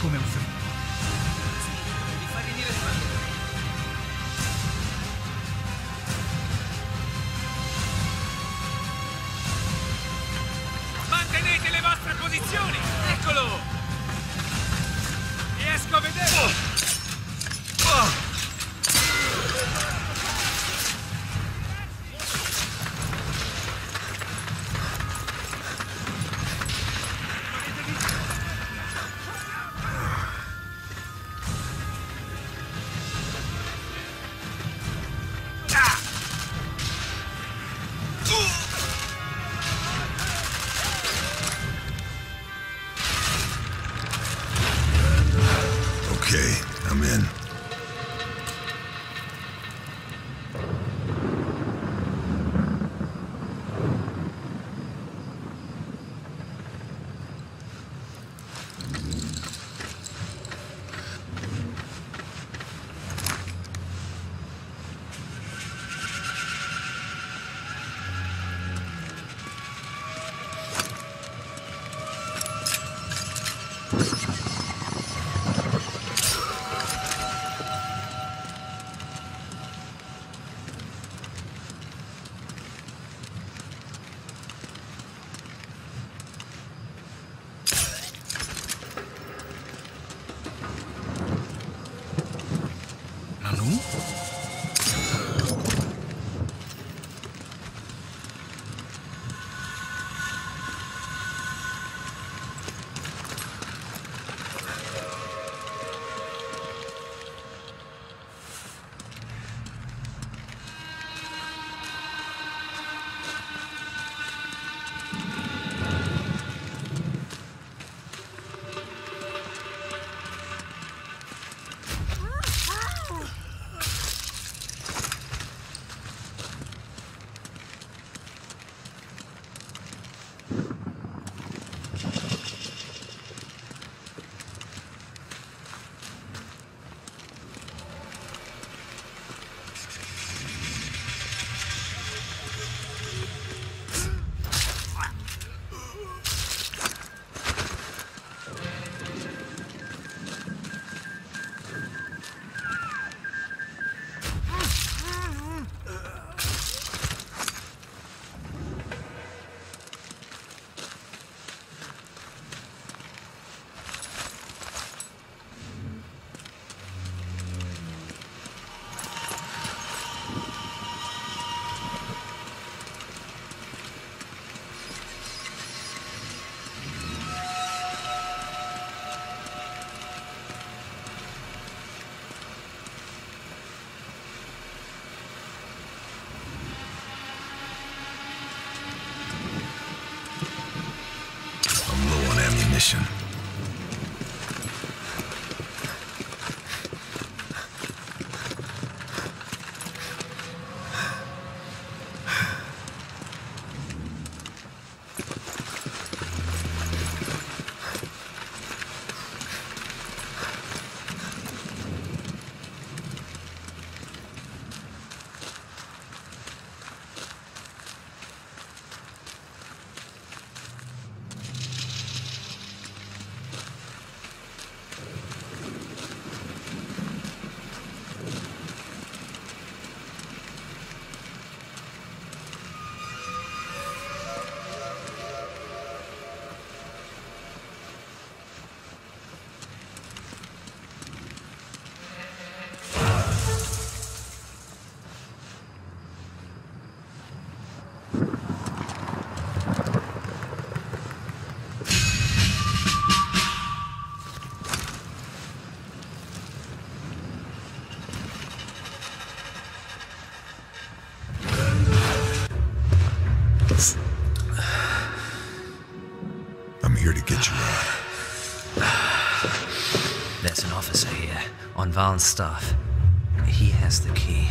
come un freddo. Sì, mi fai venire sbagliato. Mantenete le vostre posizioni! Eccolo! Riesco a vederlo! Oh. in. Claro. mission. Get. There's an officer here, on Valen's staff. He has the key.